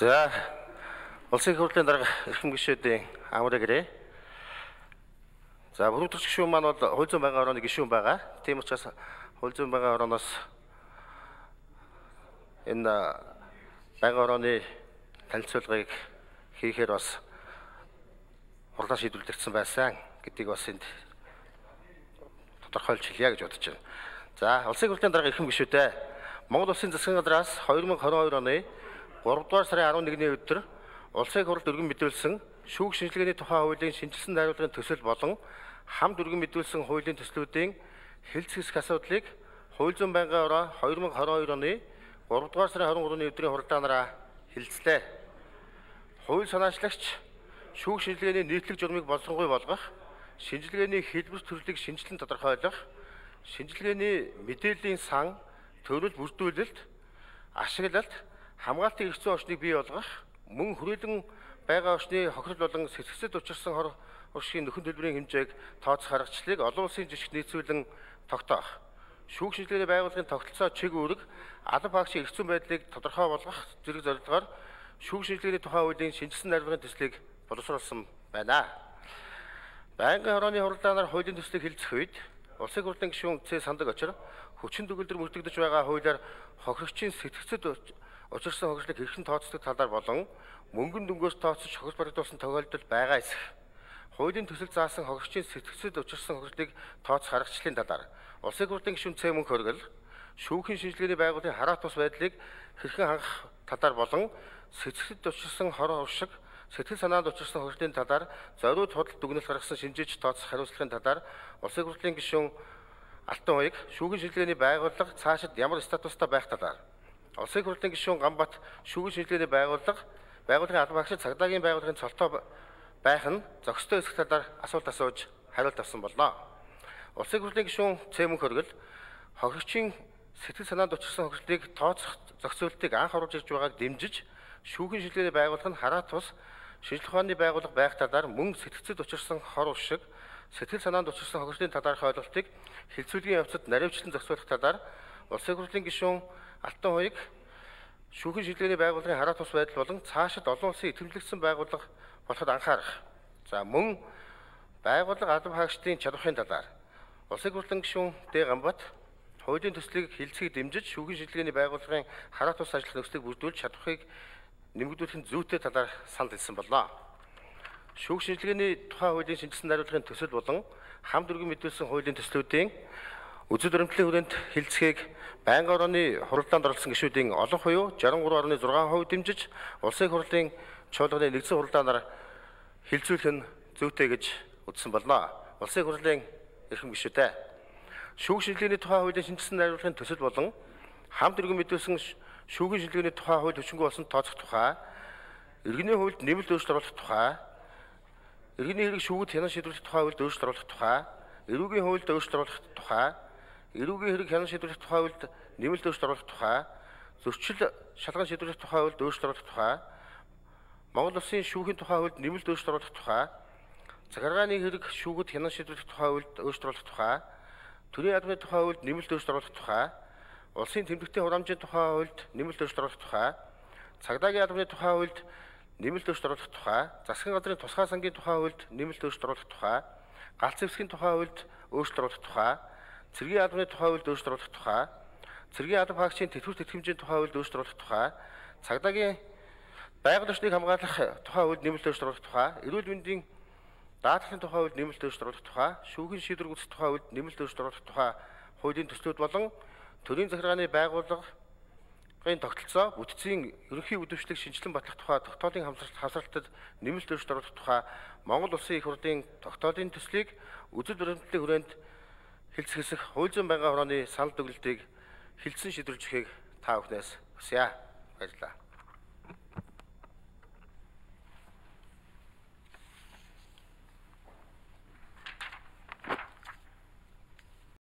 За улсын хурлын дарга эрхэм гишүүдийн амраг гэрээ. За бүрдэгч гишүүн маань бол хууль зүйн байнгын орооны гишүүн байгаа. Тийм учраас хууль зүйн байнгын орооноос энэ байнгын орооны танилцуулгыг хийхээр бас хурлаа шийдвэрлэгдсэн байсан гэдгийг бас энд тодорхойлж хэлье гэж бодож байна. За улсын хурлын дарга эрхэм гишүүдээ Монгол улсын засгийн газраас 2022 оны 3 дугаар сарын 11-ний өдөр улсын хурлд өргөн мэдүүлсэн шүүх шинжилгээний тухай хуулийн шинжилсэн найруулгын төсөл болон хамт өргөн мэдүүлсэн хуулийн төслүүдийн хэлц хэсэг асуудлыг хууль зүйн байнгын ороо 2022 оны 3 дугаар сарын 23-ны өдрийн хурлаанаараа хэлцлээ. Хууль санаачлагч шүүх шинжилгээний нийтлэг журмыг болсонгүй болгох, шинжилгээний хэлбэр төрлийг шинжилэн тодорхойлох, шинжилгээний мэдээллийн сан, төрөл бүрдүүлэлт, ашиглалт хамгаалтын эрх зүйн орчныг бий болгох, мөн хүрээлэн байгаа орчны хохирол болон сэтгцэд учирсан хор уршгийн нөхөн төлбөрийн хэмжээг тооцох аргачлалыг олон улсын жишг нийцүүлэн тогтоох. Шүүх шинжилгээний байгууллагын тогтолцоо чиг үүрэг алба багшийн эрх зүйн байдлыг тодорхой болгох зэрэг зорилгоор шүүх шинжилгээний тухай хуулийн шинжилсэн найруулгын төслийг боловсруулсан байна. Байнгын хорооны хурлаанаар хуулийн төслийг хэлцэх үед Улсын хурлын гишүүн Ц сандаг очир хүчин төгөлдөр мөрдөгдөж байгаа хуулиар хохирогчийн сэтгцэд учирсан хохирлыг хэрхэн тооцдог талаар болон мөнгөн дүнгөөс тооцож хохирол барагдуулсан тохиолдол байгаа эсэх. Хуулийн төсөл заасан хохирчийн сэтгцэд учирсан хохирлыг тооцох аргачлалын талаар улсын хурлын гишүүн Цэ мөнх хөргөл шүүхийн шинжилгээний байгууллагын хараат тус байдлыг хэрхэн хангах талаар болон сэтгцэд учирсан хор уршиг сэтгэл санаанд учирсан хохирлын талаар зориуд худал дүгнэлт гаргасан шинжээч тооцох хариуцлагын талаар улсын хурлын гишүүн Алтан уяг шүүхийн шинжилгээний байгууллага цаашид ямар статустай байх талаар Улсын хурлын гишүүн Гамбат шүүгэн шинжилгээний байгууллага байгууллагын албан багш цагдаагийн байгууллагын цолтоо байх нь зохистой хэсэг талаар асуулт асууж хариулт авсан болно. Улсын хурлын гишүүн Цэм хөргөл хохирогчийн сэтгэл санаанд учирсан хохирлыг тооцох зохицуултыг анх оруулж ирж байгааг дэмжиж шүүхэн шинжилгээний байгууллага нь хараат тус шинжилх ухааны байгууллага байх талаар мөн сэтгцэд учирсан хор уршиг сэтгэл санаанд учирсан хохирлын талаарх ойлголтыг хэлцүүлгийн явцад наривчлан зохицуулах талаар Улсын хурлын гишүүн Алтан хуйг шүүхийн шилжээний байгууллагын хараа тус байдал болон цаашид олон улсын итгэмжлэгдсэн байгууллага болоход анхаарах. За мөн байгууллага албан хаагчдын чадвархын талаар улсын хурлын гишүүн Дэ Гамбат хуулийн төслийг хилцгийг дэмжиж шүүхийн шилжгээний байгууллагын хараа тус ажлах нөхцөлийг бүрдүүлж чадвархыг нэмэгдүүлэх зүйтэй талаар санал хэлсэн боллоо. Шүүх шинжилгээний тухай хуулийн шинжилсэн найруулгын төсөл болон хамт өргөн мэдүүлсэн хуулийн төслүүдийн Үзэл баримтлалын хүрээнд хилцгийг байнгын орооны хуралдаанд оролцсон гишүүдийн олон хуйуу 63.6% дэмжиж улсын хурлын чуулганы нэгдсэн хуралдаанаар хилцүүлэх нь зүйтэй гэж үзсэн болно. Улсын хурлын эрхэм гишүүдээ шүүх шинжилгээний тухай хуулийн шинжилсэн найруулгын төсөл болон хамт иргэн мэдүүлсэн шүүхийн шинжилгээний тухай хууль хүчингү болсон тооцох тухай иргэний хуульд нэмэлт өөрчлөлт оруулах тухай иргэний хэрэг шүүгд хянан шийдвэрлэх тухай хуульд өөрчлөлт оруулах тухай эрүүгийн хуульд өөрчлөлт оруулах тухай эрүүгийн хэрэг хянан шийдвэрлэх тухай хуульд нэмэлт өөрчлөлт оруулах тухай, зөрчил шалган шийдвэрлэх тухай хуульд өөрчлөлт оруулах тухай, Монгол Улсын шүүхийн тухай хуульд нэмэлт өөрчлөлт оруулах тухай, захиргааны хэрэг шүүгүүд хянан шийдвэрлэх тухай хуульд өөрчлөлт оруулах тухай, төрийн яамны тухай хуульд нэмэлт өөрчлөлт оруулах тухай, улсын тэмдэгтийн хурамжийн тухай хуульд нэмэлт өөрчлөлт оруулах тухай, цагдаагийн яамны тухай хуульд нэмэлт өөрчлөлт оруулах тухай, засгийн газрын тусгай сангийн тухай хуульд нэмэлт өөрчлөлт оруулах тухай, галц зэвсгийн тухай хуульд өөрчлөлт оруулах тухай, цэргийн албаны тухай хууль өөрчлөлт оруулах тухай, цэргийн алба хаагчийн тэтгэвэр тэтгэмжийн тухай хууль өөрчлөлт оруулах тухай, цагдаагийн байгаль орчныг хамгаалах тухай хууль нэмэлт өөрчлөлт оруулах тухай, эрүүл мэндийн даатгалын тухай хууль нэмэлт өөрчлөлт оруулах тухай, шүүхийн шийдвэр гүйцэх тухай хууль нэмэлт өөрчлөлт оруулах тухай хуулийн төслүүд болон төрийн захиргааны байгууллагын тогтолцоо бүтцийн ерөнхий үдэвшлиг шинжилэн батлах тухай тогтоолын хамсралтад нэмэлт өөрчлөлт оруулах тухай Монгол Улсын их хурлын тогтоолын төслийг үзэл баримтлалын хүрээнд хэлц хэсэх хууль зүйн байнгын хорооны санал дүгнэлтийг хилцэн шийдвэрлэхийг та бүхнээс хүсье. Баярлалаа.